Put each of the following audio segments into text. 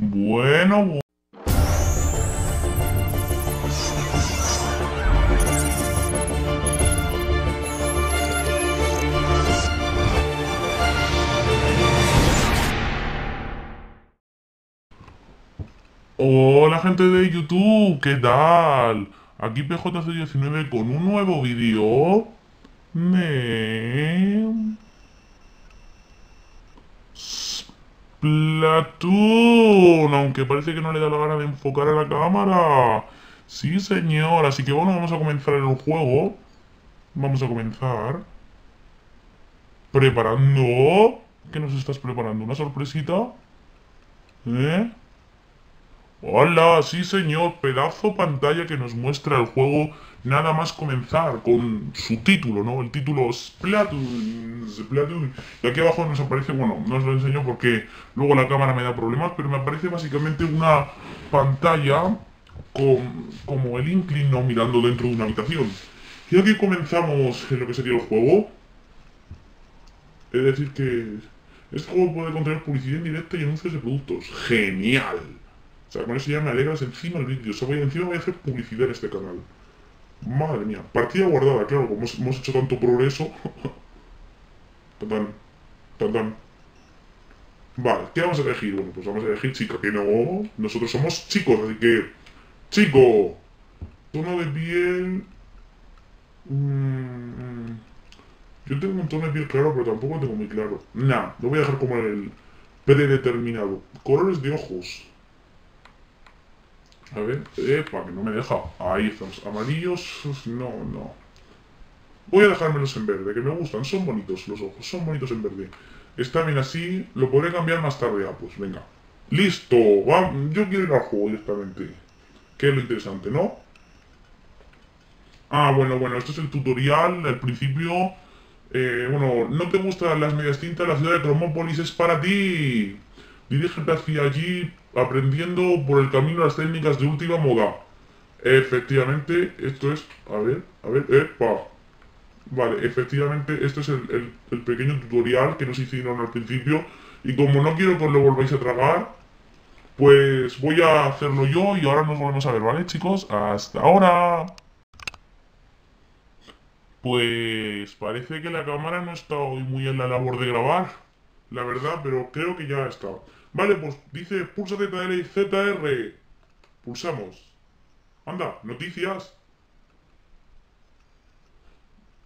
Bueno, bu- Hola gente de YouTube, ¿qué tal? Aquí PJC19 con un nuevo vídeo de... Splatoon, aunque parece que no le da la gana de enfocar a la cámara. Sí, señor, así que bueno, vamos a comenzar el juego. Vamos a comenzar. Preparando... ¿Qué nos estás preparando? ¿Una sorpresita? ¿Eh? Hola, sí señor, pedazo pantalla que nos muestra el juego nada más comenzar con su título, ¿no? El título Splatoon, Splatoon. Y aquí abajo nos aparece, bueno, no os lo enseño porque luego la cámara me da problemas, pero me aparece básicamente una pantalla con, como el Inkling. Mirando dentro de una habitación. Y aquí comenzamos en lo que sería el juego. Es decir que este juego puede contener publicidad en directo y anuncios de productos. ¡Genial! O sea, con eso ya me alegras encima el vídeo. O sea, voy, encima voy a hacer publicidad en este canal. Madre mía. Partida guardada, claro, como hemos, hecho tanto progreso. Tatán. Tatán. Vale, ¿qué vamos a elegir? Bueno, pues vamos a elegir chica, que no. Nosotros somos chicos, así que. ¡Chico! Tono de piel. Mm, yo tengo un tono de piel claro, pero tampoco lo tengo muy claro. Nah, lo voy a dejar como el predeterminado. Colores de ojos. A ver, epa, que no me deja. Ahí estamos. Amarillos, no, no. Voy a dejármelos en verde, que me gustan. Son bonitos los ojos, son bonitos en verde. Está bien así, lo podré cambiar más tarde. Ah, pues venga. ¡Listo! Va, yo quiero ir al juego directamente. Que es lo interesante, ¿no? Ah, bueno, bueno, esto es el tutorial, al principio... Eh, bueno, ¿no te gustan las medias tintas? La ciudad de Cromópolis es para ti. Dirígete hacia allí aprendiendo por el camino las técnicas de última moda. Efectivamente, esto es... A ver, a ver, epa. Vale, efectivamente, esto es el, el- el pequeño tutorial que nos hicieron al principio. Y como no quiero que os lo volváis a tragar, pues voy a hacerlo yo y ahora nos volvemos a ver, ¿vale, chicos? ¡Hasta ahora! Pues parece que la cámara no está hoy muy en la labor de grabar, la verdad, pero creo que ya está. Vale, pues dice pulsa ZL ZR. Pulsamos. Anda, noticias.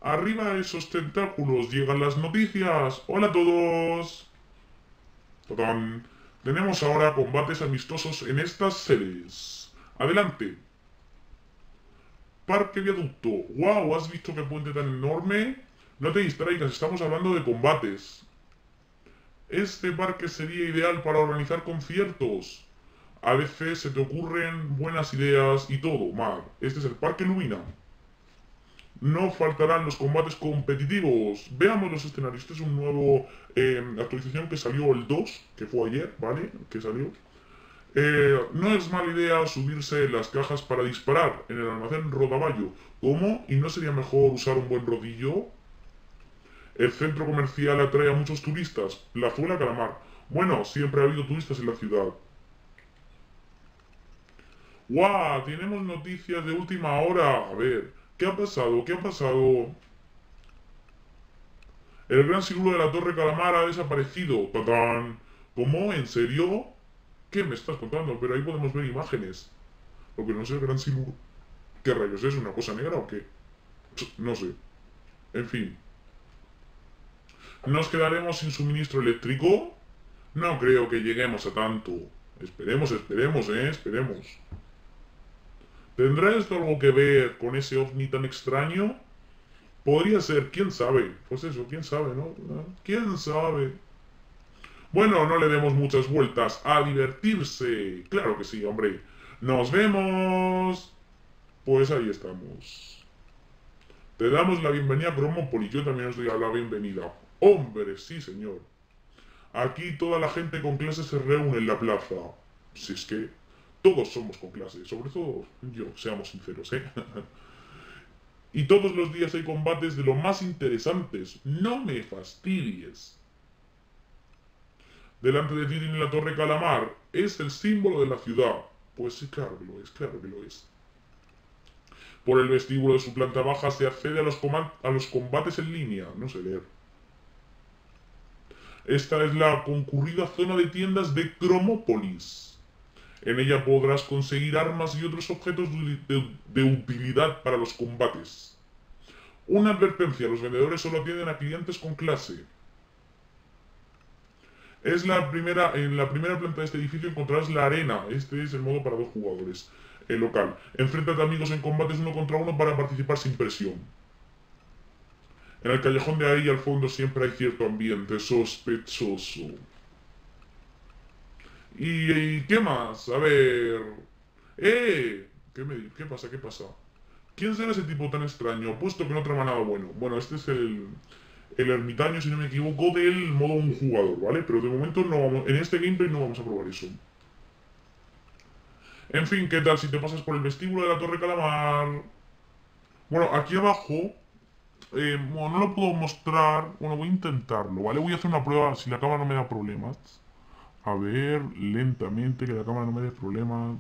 Arriba esos tentáculos llegan las noticias. Hola a todos. Tadán. Tenemos ahora combates amistosos en estas series. Adelante. Parque Viaducto. ¡Wow! ¿Has visto qué puente tan enorme? No te distraigas, estamos hablando de combates. Este parque sería ideal para organizar conciertos. A veces se te ocurren buenas ideas y todo, Mar. Este es el Parque Lumina. No faltarán los combates competitivos. Veamos los escenarios. Este es un nuevo eh, actualización que salió el 2, que fue ayer, ¿vale? Que salió. Eh, no es mala idea subirse las cajas para disparar en el almacén Rodaballo. ¿Cómo? ¿Y no sería mejor usar un buen rodillo? El centro comercial atrae a muchos turistas. Plazuela Calamar. Bueno, siempre ha habido turistas en la ciudad. ¡Guau! Tenemos noticias de última hora. A ver, ¿qué ha pasado? ¿Qué ha pasado? El gran siglo de la Torre Calamar ha desaparecido. ¡Tatán! ¿Cómo? ¿En serio? ¿Qué me estás contando? Pero ahí podemos ver imágenes. Lo que no sé el gran siluro. ¿Qué rayos es? ¿Una cosa negra o qué? No sé. En fin. ¿Nos quedaremos sin suministro eléctrico? No creo que lleguemos a tanto. Esperemos, esperemos, eh, esperemos. ¿Tendrá esto algo que ver con ese ovni tan extraño? Podría ser, quién sabe. Pues eso, quién sabe, ¿no? ¿Quién sabe? Bueno, no le demos muchas vueltas. A divertirse. Claro que sí, hombre. Nos vemos. Pues ahí estamos. Te damos la bienvenida a Cromópolis. Yo también os doy la bienvenida. Hombre, sí, señor. Aquí toda la gente con clase se reúne en la plaza. Si es que todos somos con clase. Sobre todo yo, seamos sinceros, ¿eh? y todos los días hay combates de lo más interesantes. No me fastidies. delante de ti tiene la torre Calamar. Es el símbolo de la ciudad. Pues sí, claro que lo es, claro que lo es. Por el vestíbulo de su planta baja se accede a los, a los combates en línea. No sé leer. Esta es la concurrida zona de tiendas de Cromópolis. En ella podrás conseguir armas y otros objetos de, utilidad para los combates. Una advertencia, los vendedores solo atienden a clientes con clase. Es la primera, en la primera planta de este edificio encontrarás la arena. Este es el modo para dos jugadores. El local. Enfréntate a amigos en combates uno contra uno para participar sin presión. En el callejón de ahí al fondo siempre hay cierto ambiente sospechoso. ¿Y, qué más? A ver... ¡Eh! ¿Qué, me, ¿Qué pasa? ¿Qué pasa? ¿Quién será ese tipo tan extraño? Puesto que no trama nada bueno. Bueno, este es el, el ermitaño, si no me equivoco, del modo un jugador, ¿vale? Pero de momento no vamos, en este gameplay no vamos a probar eso. En fin, ¿qué tal si te pasas por el vestíbulo de la Torre Calamar? Bueno, aquí abajo eh, bueno, no lo puedo mostrar. Bueno, voy a intentarlo, ¿vale? Voy a hacer una prueba si la cámara no me da problemas. A ver, lentamente, que la cámara no me dé problemas.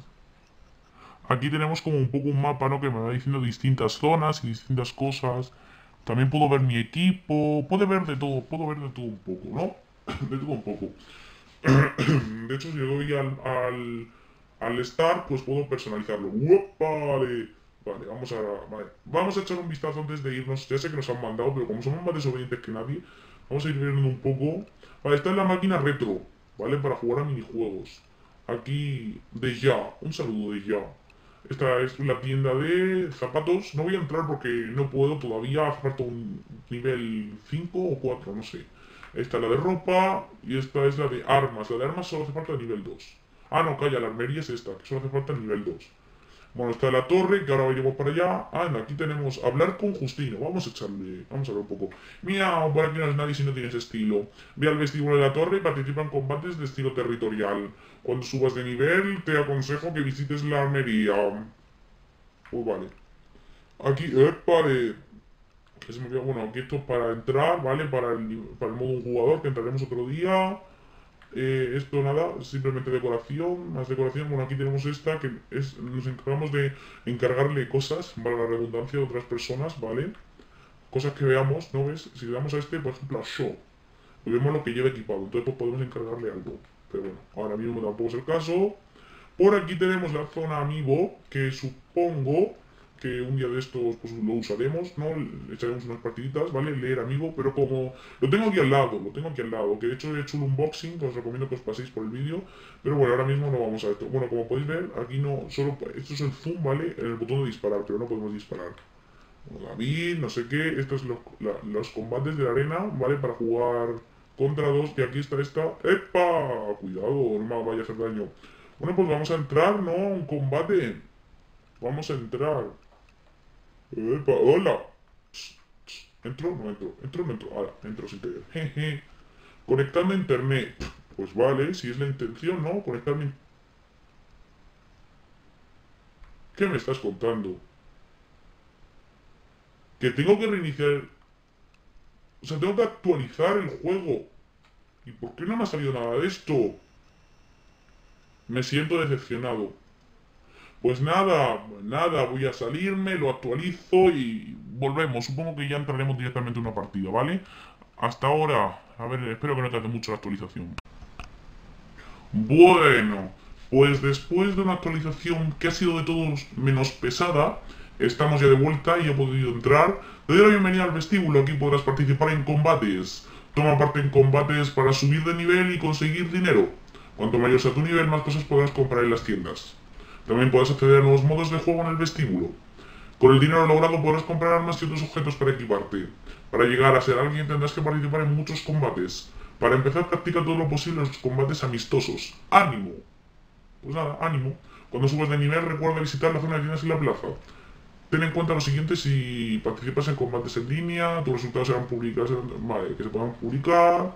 Aquí tenemos como un poco un mapa, ¿no? Que me va diciendo distintas zonas y distintas cosas. También puedo ver mi equipo. Puedo ver de todo, puedo ver de todo un poco, ¿no? de todo un poco. de hecho, si le doy al, al, pues puedo personalizarlo. Vale. Vale, vamos a, vale. vamos a echar un vistazo antes de irnos. Ya sé que nos han mandado, pero como somos más desobedientes que nadie, vamos a ir viendo un poco. Vale, esta es la máquina retro, ¿vale? Para jugar a minijuegos. Aquí, de ya, un saludo de ya. Esta es la tienda de zapatos. No voy a entrar porque no puedo todavía. Falta un nivel 5 o 4, no sé. Esta es la de ropa y esta es la de armas. La de armas solo hace falta el nivel 2. Ah, no, calla, la armería es esta, que solo hace falta el nivel 2. Bueno, está la torre, que ahora iremos para allá. Ah, aquí tenemos hablar con Justino. Vamos a echarle, vamos a ver un poco. Mira, por aquí no es nadie si no tienes estilo. Ve al vestíbulo de la torre y participa en combates de estilo territorial. Cuando subas de nivel, te aconsejo que visites la armería. Pues vale. Aquí, vale. Bueno, aquí esto es para entrar, ¿vale? Para el, para el modo un jugador, que entraremos otro día. Eh, esto nada, simplemente decoración, más decoración. Bueno, aquí tenemos esta, que es, nos encargamos de encargarle cosas, para la redundancia, de otras personas, ¿vale? Cosas que veamos, ¿no ves? Si le damos a este, por ejemplo, a Show, pues vemos lo que lleva equipado, entonces pues podemos encargarle algo. Pero bueno, ahora mismo tampoco es el caso. Por aquí tenemos la zona Amiibo, que supongo que un día de estos pues, lo usaremos, ¿no? Echaremos unas partiditas, ¿vale? Leer amigo, pero como lo tengo aquí al lado, lo tengo aquí al lado, que de hecho he hecho un unboxing, os recomiendo que os paséis por el vídeo, pero bueno, ahora mismo no vamos a esto. Bueno, como podéis ver, aquí no, solo, esto es el zoom, ¿vale? En el botón de disparar, pero no podemos disparar. David, no sé qué, estos son los, los combates de la arena, ¿vale? Para jugar contra dos, y aquí está esta. ¡Epa! Cuidado, no me vaya a hacer daño. Bueno, pues vamos a entrar, ¿no? Un combate. Vamos a entrar. Epa, hola. ¿Entro? No entro. ¿Entro? No entro. Ahora, entro sin querer. Jeje. Conectarme a internet. Pues vale, si es la intención, ¿no? Conectarme... ¿Qué me estás contando? Que tengo que reiniciar... O sea, tengo que actualizar el juego. ¿Y por qué no me ha salido nada de esto? Me siento decepcionado. Pues nada, nada, voy a salirme, lo actualizo y volvemos. Supongo que ya entraremos directamente en una partida, ¿vale? Hasta ahora, a ver, espero que no tarde mucho la actualización. Bueno, pues después de una actualización que ha sido de todos menos pesada, estamos ya de vuelta y he podido entrar. Te doy la bienvenida al vestíbulo, aquí podrás participar en combates. Toma parte en combates para subir de nivel y conseguir dinero. Cuanto mayor sea tu nivel, más cosas podrás comprar en las tiendas. También puedes acceder a nuevos modos de juego en el vestíbulo. Con el dinero logrado podrás comprar armas y otros objetos para equiparte. Para llegar a ser alguien tendrás que participar en muchos combates. Para empezar practica todo lo posible los combates amistosos. ¡Ánimo! Pues nada, ánimo. Cuando subas de nivel recuerda visitar la zona que tienes en la plaza. Ten en cuenta lo siguiente si participas en combates en línea, tus resultados serán publicados, vale, que se puedan publicar,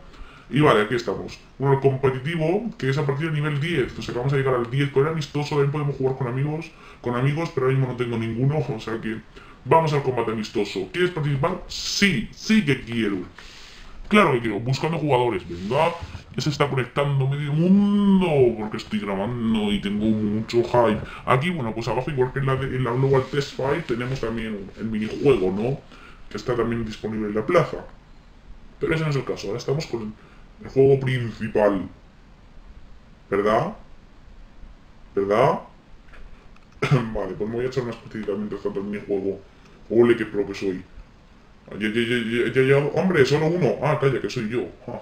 y vale, aquí estamos. Bueno, el competitivo, que es a partir del nivel 10. O sea que vamos a llegar al 10 con el amistoso. También podemos jugar con amigos, con amigos, pero ahora mismo no tengo ninguno. O sea que vamos al combate amistoso. ¿Quieres participar? Sí, sí que quiero. Claro que quiero. Buscando jugadores. Venga. Ya se está conectando medio mundo porque estoy grabando y tengo mucho hype. Aquí, bueno, pues abajo, igual que en la, en la Global Test Fight, tenemos también el minijuego, ¿no? Que está también disponible en la plaza. Pero ese no es el caso, ahora estamos con el juego principal. ¿Verdad? ¿Verdad? vale, pues me voy a echar unas partiditas mientras tanto el minijuego. Ole, qué pro que soy. Ya, ya, ya, ya, hombre, solo uno. Ah, calla, que soy yo. Ah,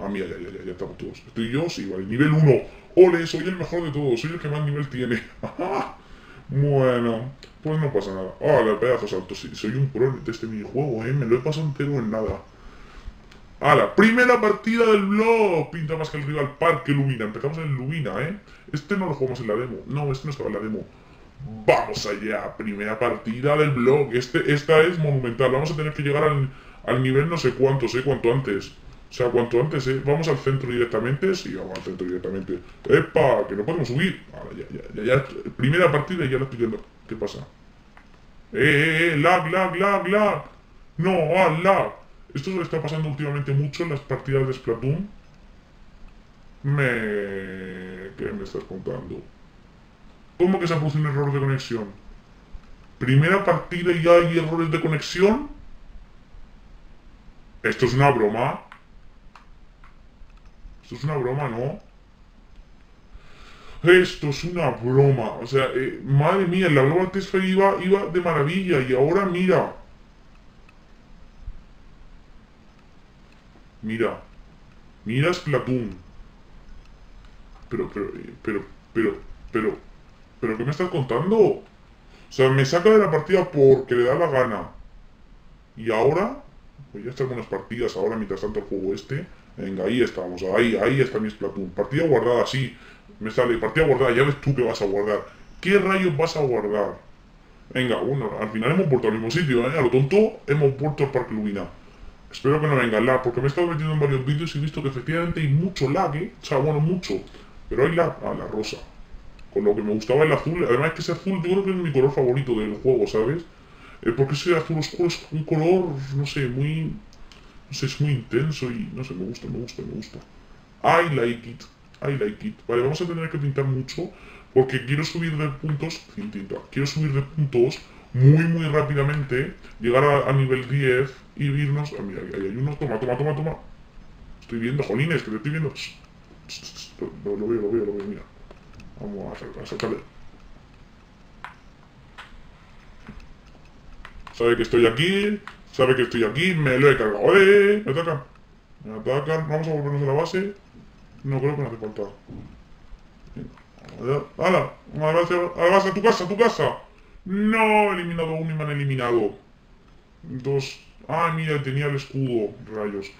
ah mira, ya, ya, ya, ya estamos todos. ¿Estoy yo? Sí, vale. Nivel 1. Ole, soy el mejor de todos. Soy el que más nivel tiene. bueno, pues no pasa nada. Ah, el pedazo salto. Sí, soy un pro de este minijuego, eh. Me lo he pasado entero en nada. A primera partida del blog. Pinta más que el rival Parque Lumina. Empezamos en Lumina, ¿eh? Este no lo jugamos en la demo. No, este no estaba en la demo. Vamos allá, primera partida del blog. Este, esta es monumental. Vamos a tener que llegar al, nivel no sé cuánto, sé cuánto antes. O sea, cuanto antes, ¿eh? Vamos al centro directamente. Sí, vamos al centro directamente. ¡Epa! Que no podemos subir. Ahora, ya, ya, ya. Primera partida y ya la estoy viendo. ¿Qué pasa? ¡Eh, eh, eh! ¡Lag, lag, lag, lag! ¡No, ah, lag! Esto se está pasando últimamente mucho en las partidas de Splatoon. Me... ¿Qué me estás contando? ¿Cómo que se ha producido un error de conexión? Primera partida y ya hay errores de conexión. Esto es una broma. Esto es una broma, ¿no? Esto es una broma. O sea, eh, madre mía, la broma antes iba, iba de maravilla y ahora mira. Mira. Mira Splatoon. Pero, pero, pero, pero, pero, ¿Pero qué me estás contando? O sea, me saca de la partida porque le da la gana. Y ahora, pues ya están unas partidas ahora mientras tanto el juego este. Venga, ahí estamos, ahí, ahí está mi Splatoon. Partida guardada, sí. Me sale, partida guardada, ya ves tú que vas a guardar. ¿Qué rayos vas a guardar? Venga, bueno, al final hemos vuelto al mismo sitio, ¿eh? A lo tonto, hemos vuelto al Parque Lumina. Espero que no venga lag, porque me he estado metiendo en varios vídeos y he visto que efectivamente hay mucho lag, ¿eh? O sea, bueno, mucho. Pero hay lag. Ah, la rosa. Con lo que me gustaba el azul. Además que ese azul yo creo que es mi color favorito del juego, ¿sabes? Eh, porque ese azul oscuro es un color, no sé, muy... No sé, es muy intenso y no sé, me gusta, me gusta, me gusta. I like it. I like it. Vale, vamos a tener que pintar mucho porque quiero subir de puntos, tinta, quiero subir de puntos muy, muy rápidamente, llegar a, nivel 10 y irnos... Ah, mira, ahí hay unos... Toma, toma, toma, toma. Estoy viendo, jolines, que te estoy viendo. Lo, veo, lo veo, lo veo, mira. Vamos a, sacarle. Sabe que estoy aquí, sabe que estoy aquí, me lo he cargado. ¡Eh! Me atacan. Me atacan. Vamos a volvernos a la base. No creo que no hace falta. ¡Hala! ¡A la a tu casa, a tu casa! ¡No! Eliminado uno y me han eliminado. Dos. Ah, mira, tenía el escudo. Rayos.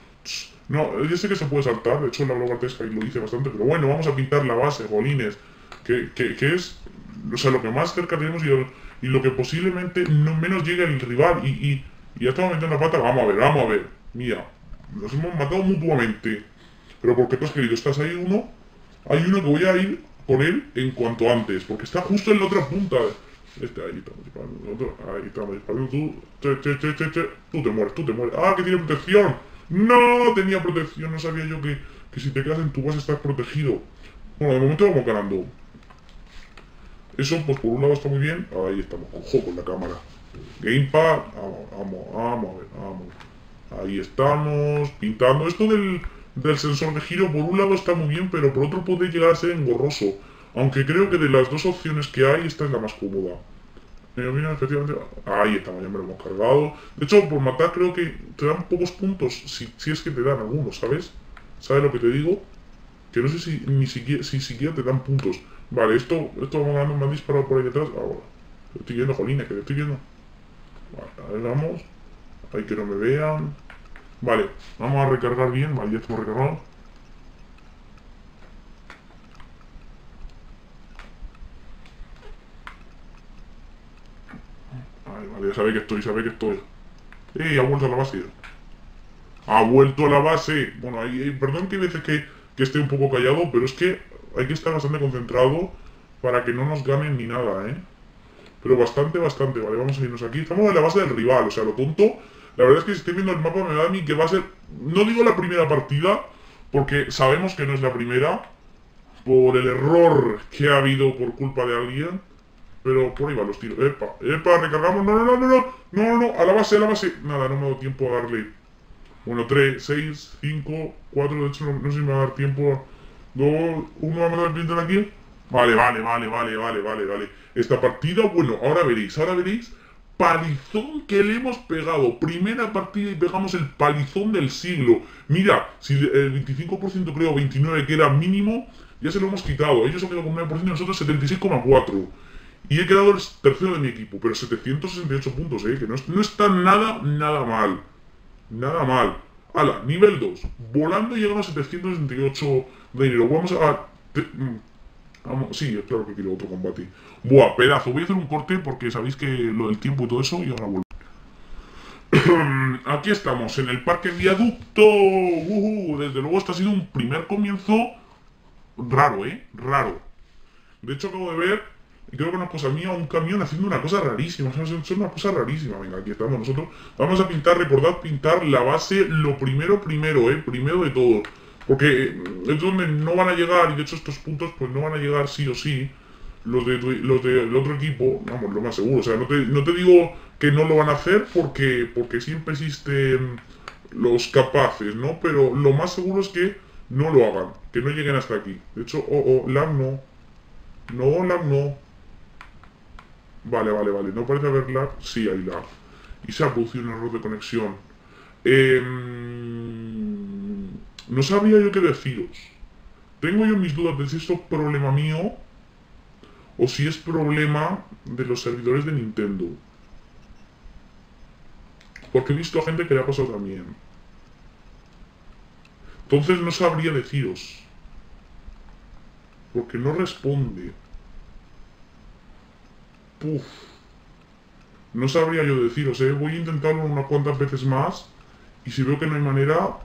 No, yo sé que se puede saltar. De hecho, la Global y lo hice bastante. Pero bueno, vamos a pintar la base, bolines que, es o sea, lo que más cerca tenemos y, lo que posiblemente no menos llegue el rival. Y, y, ya estamos metiendo la pata. Vamos a ver, vamos a ver. Mira, nos hemos matado mutuamente. Pero porque tú has querido, estás ahí uno. Hay uno que voy a ir por él en cuanto antes. Porque está justo en la otra punta. Este, ahí estamos disparando. Otro, ahí estamos disparando. Tú, che, che, che, che, tú te mueres, tú te mueres. Ah, que tiene protección. No tenía protección. No sabía yo que, que si te quedas en tu base estás protegido. Bueno, de momento vamos ganando. Eso, pues por un lado está muy bien. Ahí estamos, ojo con la cámara. Gamepad, vamos, vamos, a ver, vamos. Ahí estamos, pintando. Esto del, sensor de giro, por un lado está muy bien, pero por otro puede llegar a ser engorroso. Aunque creo que de las dos opciones que hay, esta es la más cómoda. Mira, efectivamente, ahí estamos, ya me lo hemos cargado. De hecho, por matar creo que te dan pocos puntos, si, si es que te dan algunos, ¿sabes? ¿Sabes lo que te digo? Que no sé si ni siquiera, si siquiera te dan puntos. Vale, esto, esto me han disparado por ahí detrás. Ahora. Estoy viendo, jolines, que estoy viendo. Vale, a ver, vamos. Ahí que no me vean. Vale, vamos a recargar bien. Vale, ya estamos recargados. Vale, vale, ya sabe que estoy, sabe que estoy. ¡Eh! Ha vuelto a la base. Ha vuelto a la base. Bueno, ahí, perdón que hay veces que, que esté un poco callado, pero es que hay que estar bastante concentrado para que no nos ganen ni nada, ¿eh? Pero bastante, bastante. Vale, vamos a irnos aquí. Estamos en la base del rival, o sea, lo tonto. La verdad es que si estoy viendo el mapa me da a mí que va a ser... No digo la primera partida, porque sabemos que no es la primera, por el error que ha habido por culpa de alguien. Pero por ahí van los tiros. Epa, epa, recargamos. No, no, no, no, no, no, no, a la base, a la base. Nada, no me ha dado tiempo a darle. Bueno, 3, 6, 5, 4, de hecho no, sé si me va a dar tiempo. 2, 1, vamos a dar el de aquí. Vale, vale, vale, vale, vale, vale, vale. Esta partida, bueno, ahora veréis, ahora veréis palizón que le hemos pegado. Primera partida y pegamos el palizón del siglo. Mira, si el 25% creo, 29 que era mínimo, ya se lo hemos quitado. Ellos han quedado con 9% y nosotros 76,4%. Y he quedado el tercero de mi equipo, pero 768 puntos, ¿eh? Que no, no está nada, nada mal. Nada mal. Hala, nivel 2. Volando llegamos a 768 de dinero. Vamos a... Mm, sí, claro que quiero otro combate. Buah, pedazo. Voy a hacer un corte porque sabéis que lo del tiempo y todo eso, y ahora vuelvo. Aquí estamos, en el parque viaducto. desde luego, este ha sido un primer comienzo raro, ¿eh? Raro. De hecho, acabo de ver, y creo que nos cosa mía, un camión haciendo una cosa rarísima. Es una cosa rarísima. Venga, aquí estamos nosotros. Vamos a pintar, recordad pintar la base lo primero, primero, ¿eh? Primero de todo. Porque eh, es donde no van a llegar, y de hecho estos puntos pues no van a llegar sí o sí los, de, los del otro equipo, vamos, lo más seguro. O sea, no te, no te digo que no lo van a hacer porque, porque siempre existen los capaces, ¿no? Pero lo más seguro es que no lo hagan, que no lleguen hasta aquí. De hecho, oh, oh, lag no. No, lag no. Vale, vale, vale. No parece haber lag. Sí, hay lag. Y se ha producido un error de conexión. Em, no sabría yo qué deciros. Tengo yo mis dudas de si esto es problema mío o si es problema de los servidores de Nintendo. Porque he visto a gente que le ha pasado también. Entonces no sabría deciros. Porque no responde. Puf. No sabría yo deciros, ¿eh? Voy a intentarlo unas cuantas veces más. Y si veo que no hay manera,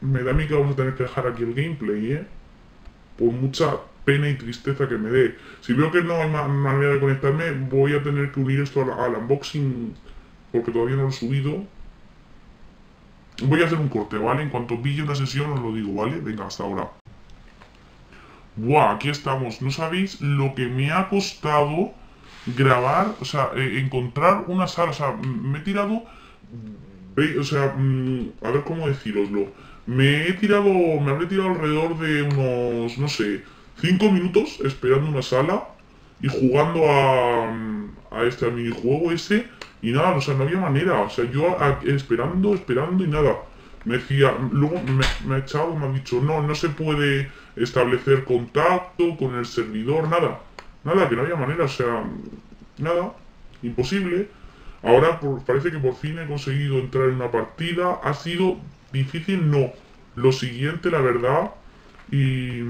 me da a mí que vamos a tener que dejar aquí el gameplay, ¿eh? Por mucha pena y tristeza que me dé. Si veo que no hay manera de conectarme, voy a tener que unir esto al unboxing, porque todavía no lo he subido. Voy a hacer un corte, ¿vale? En cuanto pille una sesión os lo digo, ¿vale? Venga, hasta ahora. Buah, aquí estamos. No sabéis lo que me ha costado grabar, o sea, eh, encontrar una sala. O sea, me he tirado... O sea, mm, a ver cómo deciroslo. Me he tirado, me habré tirado alrededor de unos, no sé, 5 minutos esperando una sala y jugando a, a este minijuego ese y nada, o sea, no había manera. O sea, yo esperando, esperando y nada. Me decía, luego me, ha echado, me ha dicho, no, no se puede establecer contacto con el servidor, nada. Nada, que no había manera, o sea, nada, imposible. Ahora parece que por fin he conseguido entrar en una partida. Ha sido difícil, no. Lo siguiente, la verdad. Y,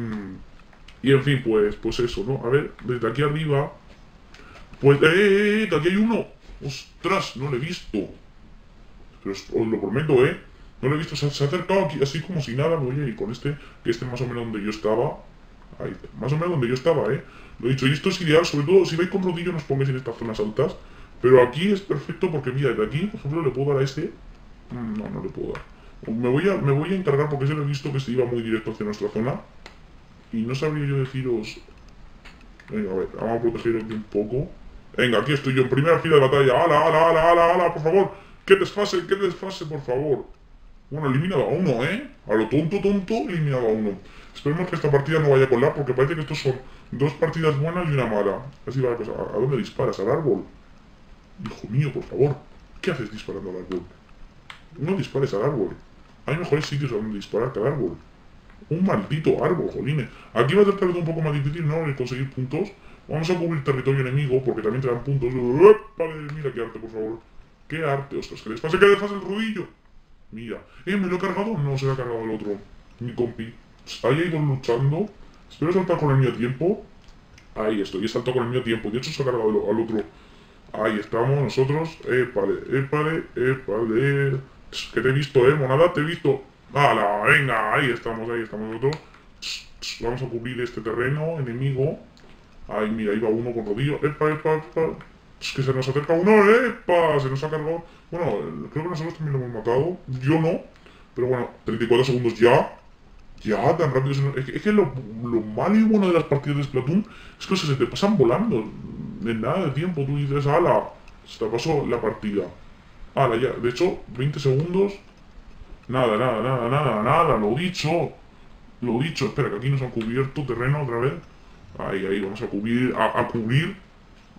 y en fin, pues, pues eso, ¿no? A ver, desde aquí arriba. Pues, ¡eh, eh, eh! Que aquí hay uno. ¡Ostras! No lo he visto. Pero os, lo prometo, ¿eh? No lo he visto. Se, ha acercado aquí así como si nada. A ir con este, que este más o menos donde yo estaba. Ahí, más o menos donde yo estaba, ¿eh? Lo he dicho. Y esto es ideal, sobre todo si vais con rodillo no os pongáis en estas zonas altas. Pero aquí es perfecto porque, mira, de aquí, por ejemplo, le puedo dar a este. Mm, no, no le puedo dar. Me voy a, me voy a encargar porque se lo he visto que se iba muy directo hacia nuestra zona. Y no sabría yo deciros... Venga, a ver, vamos a proteger aquí un poco. Venga, aquí estoy yo en primera fila de batalla. ¡Hala, hala, hala, hala, hala! Por favor, ¡Qué desfase, qué desfase, por favor. Bueno, eliminado a uno, ¿eh? A lo tonto, tonto, eliminado a uno. Esperemos que esta partida no vaya a colar porque parece que estos son dos partidas buenas y una mala. Así va a pasar. ¿A dónde disparas? ¿Al árbol? Hijo mío, por favor. ¿Qué haces disparando al árbol? No dispares al árbol. Hay mejores sitios donde disparar que al árbol. Un maldito árbol, jolines. Aquí va a tratar de un poco más difícil, ¿no? De conseguir puntos. Vamos a cubrir territorio enemigo porque también te dan puntos. Vale, mira qué arte, por favor. Qué arte, ostras, que les pase que desfase el rodillo. Mira. ¿Eh, me lo he cargado? No, se lo ha cargado el otro. Mi compi. Ahí ha ido luchando. Espero saltar con el mío tiempo. Ahí estoy, he saltado con el mío tiempo. De hecho, se ha cargado al otro. Ahí estamos nosotros. Épale, épale, épale. Que te he visto, eh, monada, te he visto. ¡Hala! Venga, ahí estamos, ahí estamos nosotros. Vamos a cubrir este terreno enemigo. Ay, mira, ahí va uno con rodillo. ¡Epa, epa, epa! Es que se nos acerca uno. ¡Epa! Se nos ha cargado. Bueno, creo que nosotros también lo hemos matado. Yo no. Pero bueno, 34 segundos ya. Ya, tan rápido. Es que, es que lo, lo malo y bueno de las partidas de Splatoon es que se te pasan volando. En nada de tiempo tú dices, ala, se te pasó la partida. Ala, ya. De hecho, 20 segundos. Nada, nada, nada, nada, nada. Lo dicho. Lo dicho. Espera, que aquí nos han cubierto terreno otra vez. Ahí, ahí, vamos a cubrir, a, a cubrir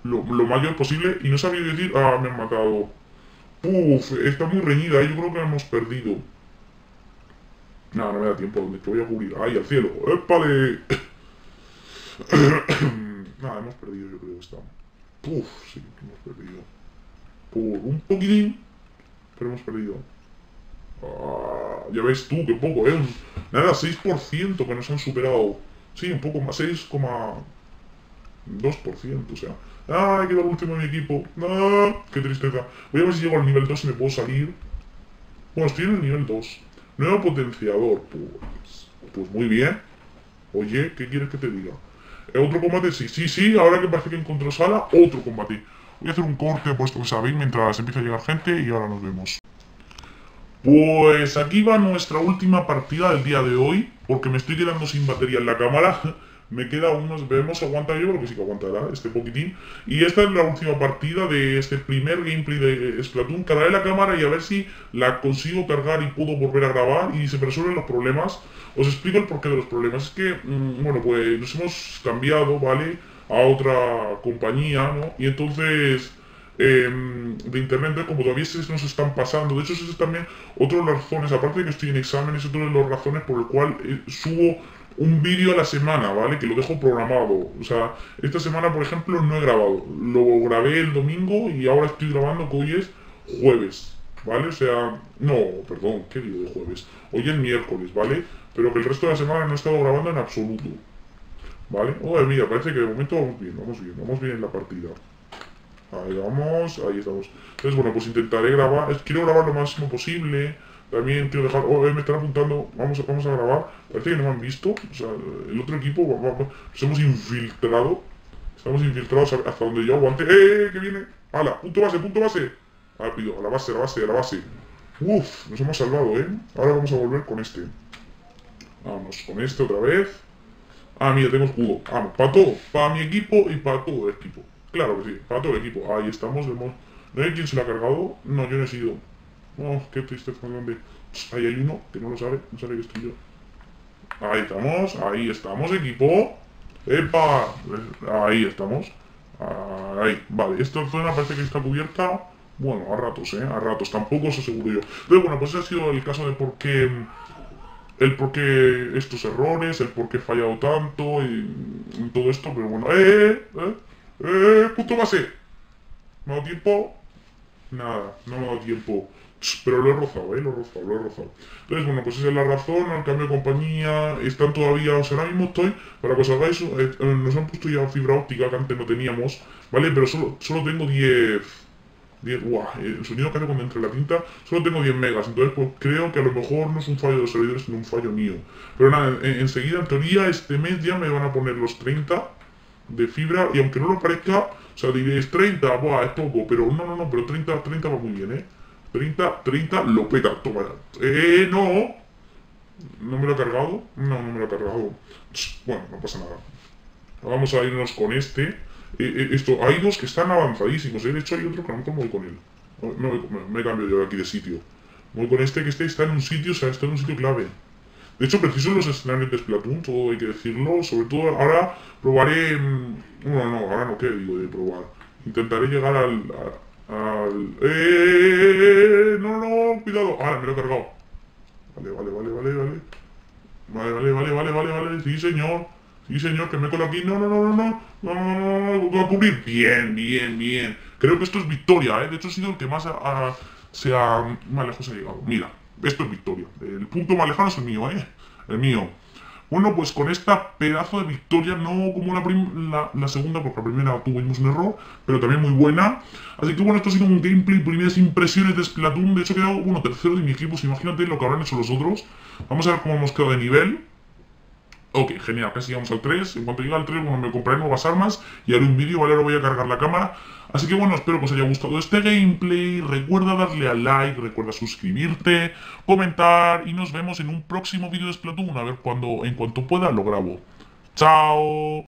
lo, lo mayor posible. Y no sabía decir, ah, me han matado. Uf, está muy reñida, ¿eh? yo creo que la hemos perdido. Nada, no me da tiempo, ¿dónde que voy a cubrir? ¡Ay, al cielo! ¡Épale! Nada, hemos perdido, yo creo que está. Uf, sí, hemos perdido. Por un poquitín, pero hemos perdido. Ah, ya ves tú, qué poco, ¿eh? Nada, 6% que nos han superado. Sí, un poco más, 6,2%, o sea. ¡Ay, queda el último de mi equipo! ¡Ah, qué tristeza! Voy a ver si llego al nivel 2 y me puedo salir. Bueno, estoy en el nivel 2. Nuevo potenciador, pues. Pues muy bien. Oye, ¿qué quieres que te diga? ¿Eh, ¿Otro combate? Sí, sí, sí, ahora que parece que encontró sala, otro combate. Voy a hacer un corte, puesto que sabéis, mientras empieza a llegar gente y ahora nos vemos. Pues aquí va nuestra última partida del día de hoy, porque me estoy quedando sin batería en la cámara. Me queda unos, vemos si aguanta yo, creo que sí que aguantará este poquitín. Y esta es la última partida de este primer gameplay de Splatoon. Cargaré la cámara y a ver si la consigo cargar y puedo volver a grabar y se resuelven los problemas. Os explico el porqué de los problemas. Es que, mm, bueno, pues nos hemos cambiado, ¿vale? A otra compañía, ¿no? Y entonces em, de internet, como todavía se nos están pasando. De hecho, esa es también otra de las razones, aparte de que estoy en exámenes, es otra de las razones por el cual eh, subo un vídeo a la semana, ¿vale? Que lo dejo programado. O sea, esta semana, por ejemplo, no he grabado. Lo grabé el domingo y ahora estoy grabando que hoy es jueves, ¿vale? O sea, no, perdón, ¿qué digo de jueves? Hoy es miércoles, ¿vale? Pero que el resto de la semana no he estado grabando en absoluto. ¿Vale? Oh, mira, parece que de momento vamos bien, vamos bien, vamos bien en la partida. Ahí vamos, ahí estamos. Entonces, bueno, pues intentaré grabar, quiero grabar lo máximo posible. También quiero dejar, oh, eh, me están apuntando, vamos a, vamos a grabar. Parece que no me han visto, o sea, el otro equipo, va- va- va- nos hemos infiltrado. Estamos infiltrados hasta donde yo aguante. ¡Eh, eh, que viene! ¡Hala! ¡Punto base, punto base! Rápido, a la base, a la base, a la base. Uf, nos hemos salvado, ¿eh? Ahora vamos a volver con este. Vamos, con este otra vez. Ah, mira, tengo escudo. Vamos, para todo. Para mi equipo y para todo el equipo. Claro que sí, para todo el equipo. Ahí estamos, vemos. ¿No hay quien se lo ha cargado? No, yo no he sido. Oh, qué tristeza tan grande. Ahí hay uno que no lo sabe, no sabe que estoy yo. Ahí estamos, ahí estamos, equipo. ¡Epa! Ahí estamos. Ahí, vale. Esta zona parece que está cubierta. Bueno, a ratos, ¿eh? A ratos. Tampoco os aseguro yo. Pero bueno, pues ese ha sido el caso de por qué el por qué estos errores, el por qué he fallado tanto y, todo esto, pero bueno, ¡eh! ¡eh! ¡eh! ¡punto base! ¿Me ha dado tiempo? Nada, no me ha dado tiempo. Pero lo he rozado, ¿eh? Lo he rozado, lo he rozado. Entonces, bueno, pues esa es la razón, el cambio de compañía, están todavía, o sea, ahora mismo estoy, para que os hagáis, eh, eh, nos han puesto ya fibra óptica que antes no teníamos, ¿vale? Pero solo, solo tengo 10... 10, guau, el sonido que hace cuando entra la tinta, solo tengo 10 megas, entonces pues creo que a lo mejor no es un fallo de los servidores, sino un fallo mío. Pero nada, en- enseguida, en teoría, este mes ya me van a poner los 30 de fibra, y aunque no lo parezca, o sea, diréis 30, buah, es poco, pero no, no, no, pero 30, 30 va muy bien, ¿eh? 30, 30, lo peta, toma ya. ¡Eh, no! ¿No me lo ha cargado? No, no me lo ha cargado. Bueno, no pasa nada. Vamos a irnos con este. Eh, eh, esto, hay dos que están avanzadísimos. ¿eh? De hecho, hay otro que me voy con él. Voy- me- me cambio yo aquí de sitio. Voy con este que este está en un sitio, o sea, está en un sitio clave. De hecho, preciso los escenarios de Splatoon, todo hay que decirlo. Sobre todo ahora probaré... mm, No, no, ahora no, ¿qué digo de probar? Intentaré llegar al... al... ¡Eh! No, no, cuidado. Ahora me lo he cargado. Vale, vale, vale, vale, vale. Vale, vale, vale, vale, vale, vale. Sí, señor. Sí, señor, que me colo aquí. No, no, no, no, no. No, no, no. Voy a cubrir. Bien, bien, bien. Creo que esto es victoria, ¿eh? De hecho, ha sido el que más ha- ha- se ha... más lejos ha llegado. Mira, esto es victoria. El punto más lejano es el mío, ¿eh? El mío. Bueno, pues con esta pedazo de victoria, no como la, la, segunda, porque la primera tuvimos un error, pero también muy buena. Así que bueno, esto ha sido un gameplay, primeras impresiones de Splatoon. De hecho, he quedado, bueno, tercero de mi equipo, imagínate lo que habrán hecho los otros. Vamos a ver cómo hemos quedado de nivel. Ok, genial, casi llegamos al 3. En cuanto llegue al 3, bueno, me compraré nuevas armas y haré un vídeo, ¿vale? Ahora voy a cargar la cámara. Así que bueno, espero que os haya gustado este gameplay. Recuerda darle al like, recuerda suscribirte, comentar y nos vemos en un próximo vídeo de Splatoon. A ver cuando, en cuanto pueda, lo grabo. ¡Chao!